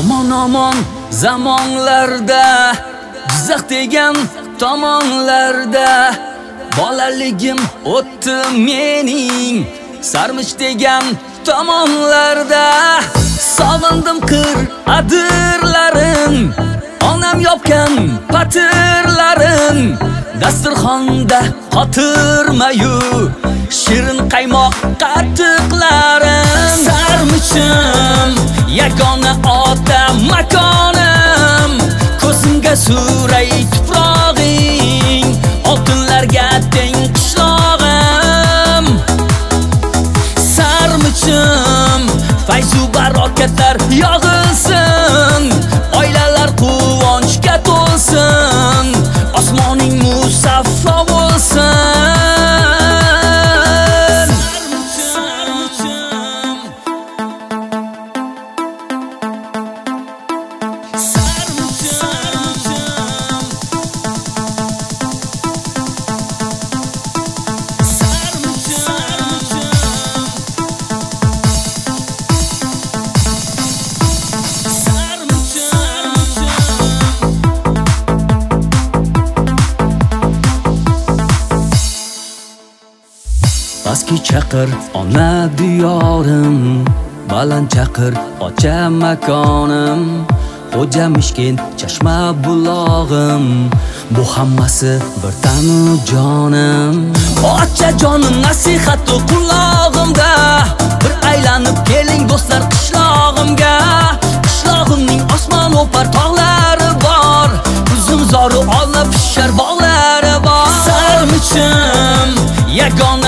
omon omon zamonlarda Jizzax degan tomonlarda bolaligim o'tdi mening. Sarmish degan tomonlarda sog'indim qir adirlarin onam yopgan patirlarin dasturxonda qotirmayu shirin qaymoq qatiqlarim sarmishim yagona ota makonim. Ko'zimga suray barokatlar yog'ilsin oilalar quvonchga to'lsin osmoning musaffo Baski chaqir ona diyorim. Baland chaqir ocha makonim. Xo'ja mishkin chashma bulog'im. Bu hammasi bir tanu jonim. Ocha jonim nasihatu qulog'imda. Bir aylanib keling do'stlar qishlog'imga. Qishlog'imning osmon o'par tog'lari bor. Uzum zori olib pishar bog'lari bor. Sarmichim yagona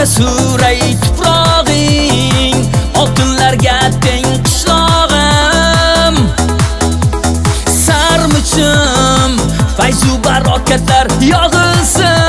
ko'zimga suray tuprog'ing oltinlarga teng qishlog'im. Sarmichim fayzu barokatlar yog'ilsin.